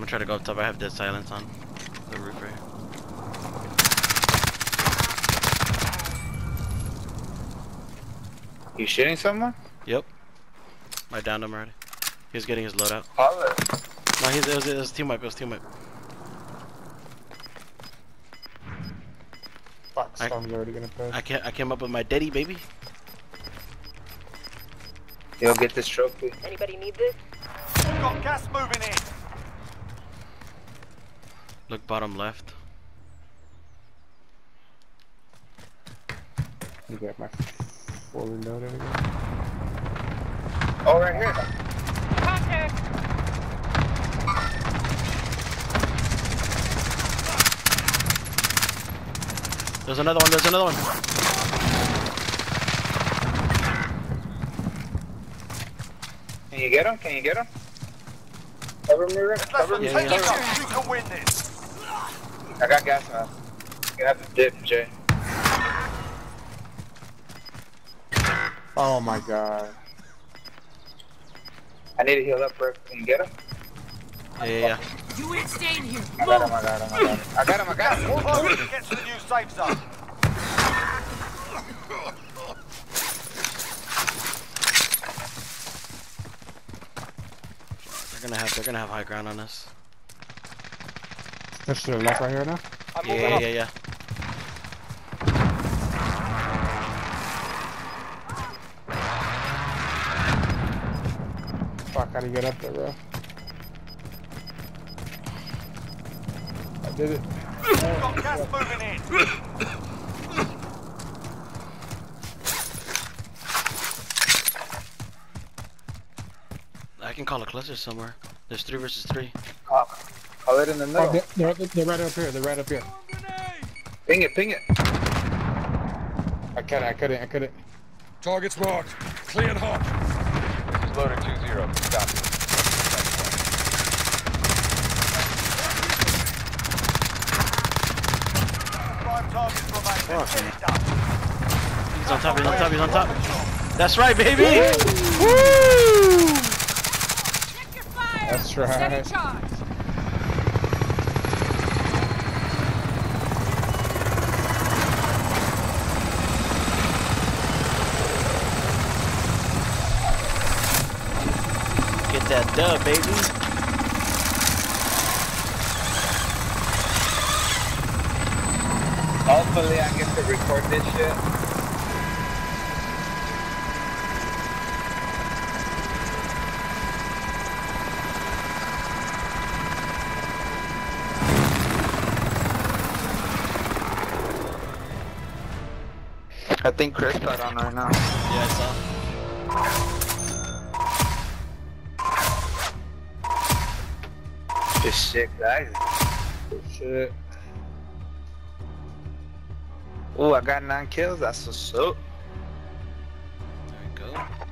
gonna try to go up top. I have dead silence on the roof right here. You shooting someone? Yep. I downed him already. He's getting his loadout. Holler. No, he's, it was, it was team wipe. It was team wipe. Fuck, I- Storm's already gonna push. I can't. I came up with my daddy baby. You'll get this trophy. Anybody need this? Got gas moving in. Look bottom left. You get my forward loaded again. Oh, right here. Contact! There's another one. There's another one. Can you get him? Can you get him? Cover me, Rick. Cover me. Yeah, yeah. You can win this. I got gas mask. You have to dip, Jay. Oh my god. I need to heal up, Rick. Can you get him? Yeah, yeah, yeah. You ain't staying here. I got him, I got him, I got him. I got him, I got him. Close. Get to the new safe zone. They're gonna have. They're gonna have high ground on us. Push to the left right here now. Yeah, yeah, yeah, yeah. Fuck, how do you get up there, bro? I did it. Got gas moving in. I can call a cluster somewhere. There's three versus three. Call, call it in the Oh, middle. they're, they're, they're right up here. They're right up here. Ping it, ping it. I couldn't. I couldn't. I couldn't. Targets marked. Clear and hot. This is loader 2-0. Copy. Five targets remain. Let's get it done. He's on top. He's on top. He's on top. That's right, baby. Woo! Check your fire. That's Set right. That dub, baby. Hopefully I get to record this shit. I think Chris got on right now. Yeah, I saw. Good shit, guys. Shit. Ooh, I got nine kills. That's what's up. There we go.